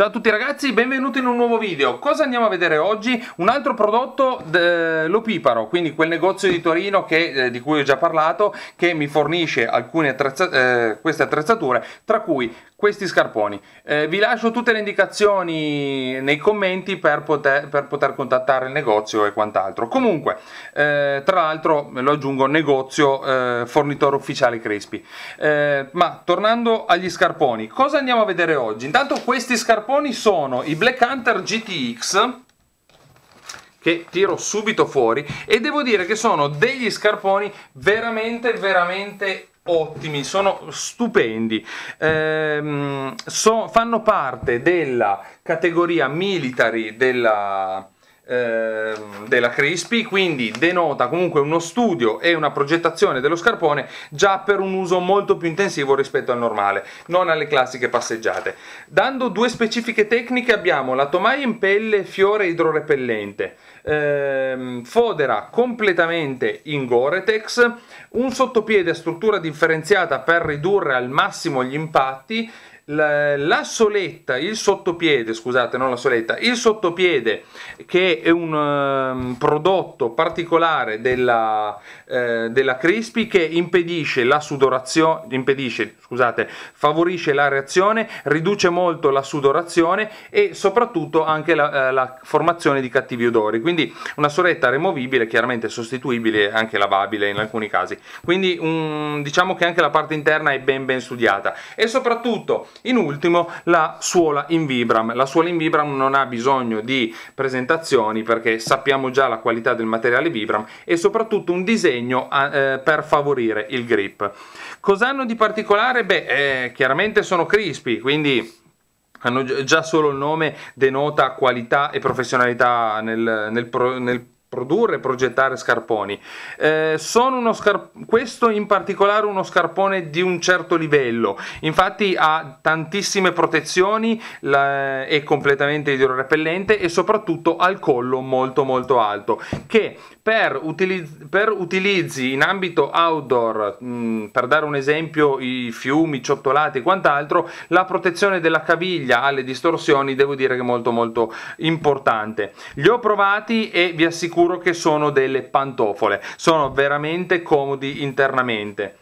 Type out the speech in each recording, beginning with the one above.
Ciao a tutti ragazzi, benvenuti in un nuovo video. Cosa andiamo a vedere oggi? Un altro prodotto, Lo Piparo, quindi quel negozio di Torino che, eh, di cui ho già parlato, che mi fornisce alcune attrezza eh, queste attrezzature, tra cui questi scarponi. Eh, vi lascio tutte le indicazioni nei commenti per poter, per poter contattare il negozio e quant'altro. Comunque, eh, tra l'altro, lo aggiungo, negozio eh, fornitore ufficiale Crispi. Eh, ma tornando agli scarponi, cosa andiamo a vedere oggi? Intanto questi scarponi sono i Black Hunter GTX che tiro subito fuori e devo dire che sono degli scarponi veramente veramente ottimi, sono stupendi, ehm, so, fanno parte della categoria military della, della Crispy, quindi denota comunque uno studio e una progettazione dello scarpone già per un uso molto più intensivo rispetto al normale, non alle classiche passeggiate. Dando due specifiche tecniche abbiamo la tomaia in pelle fiore idrorepellente, ehm, fodera completamente in Gore-Tex, un sottopiede a struttura differenziata per ridurre al massimo gli impatti, la, la, soletta, il sottopiede, scusate, non la soletta, il sottopiede che è un um, prodotto particolare della, eh, della Crispy che impedisce la sudorazione, impedisce, scusate, favorisce la reazione, riduce molto la sudorazione e soprattutto anche la, eh, la formazione di cattivi odori. Quindi una soletta removibile, chiaramente sostituibile, anche lavabile in alcuni casi. Quindi un, diciamo che anche la parte interna è ben ben studiata e soprattutto in ultimo la suola in Vibram. La suola in Vibram non ha bisogno di presentazioni perché sappiamo già la qualità del materiale Vibram e soprattutto un disegno eh, per favorire il grip. Cos'hanno di particolare? Beh, eh, chiaramente sono crispy, quindi hanno già solo il nome denota qualità e professionalità nel, nel, nel produrre e progettare scarponi. Eh, scarp questo in particolare uno scarpone di un certo livello, infatti ha tantissime protezioni, la, è completamente idrorepellente e soprattutto ha il collo molto molto alto che per, utilizz per utilizzi in ambito outdoor, mh, per dare un esempio i fiumi, i ciottolati e quant'altro, la protezione della caviglia alle distorsioni devo dire che è molto molto importante. Li ho provati e vi assicuro sicuro che sono delle pantofole, sono veramente comodi internamente.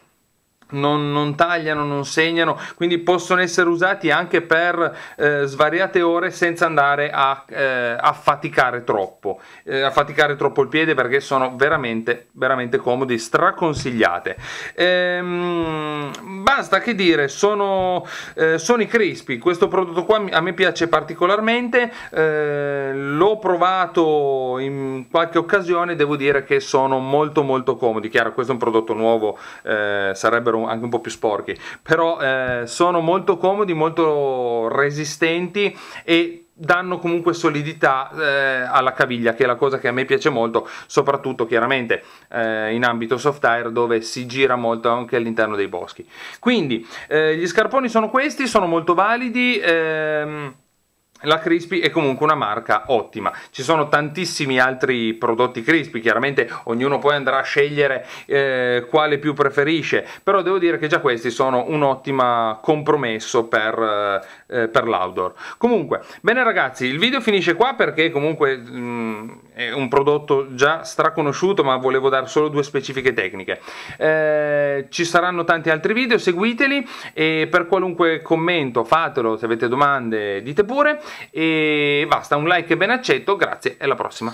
Non, non, tagliano, non segnano, quindi possono essere usati anche per eh, svariate ore senza andare a, eh, a faticare troppo, eh, a faticare troppo il piede perché sono veramente, veramente comodi, straconsigliate. Ehm, basta che dire, sono, eh, sono i crispy, questo prodotto qua a me piace particolarmente, eh, l'ho provato in qualche occasione, devo dire che sono molto molto comodi, chiaro questo è un prodotto nuovo, eh, sarebbero anche un po' più sporchi, però eh, sono molto comodi, molto resistenti e danno comunque solidità eh, alla caviglia che è la cosa che a me piace molto soprattutto chiaramente eh, in ambito soft air dove si gira molto anche all'interno dei boschi. Quindi eh, gli scarponi sono questi sono molto validi ehm, la Crispy è comunque una marca ottima. Ci sono tantissimi altri prodotti Crispy, chiaramente ognuno poi andrà a scegliere eh, quale più preferisce, però devo dire che già questi sono un ottimo compromesso per, eh, per l'outdoor. Comunque, bene ragazzi, il video finisce qua perché comunque mh, mm, è un prodotto già straconosciuto, ma volevo dare solo due specifiche tecniche. Eh, ci saranno tanti altri video, seguiteli e per qualunque commento fatelo, se avete domande dite pure e basta, un like ben accetto, grazie e alla prossima.